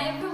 Hi everyone,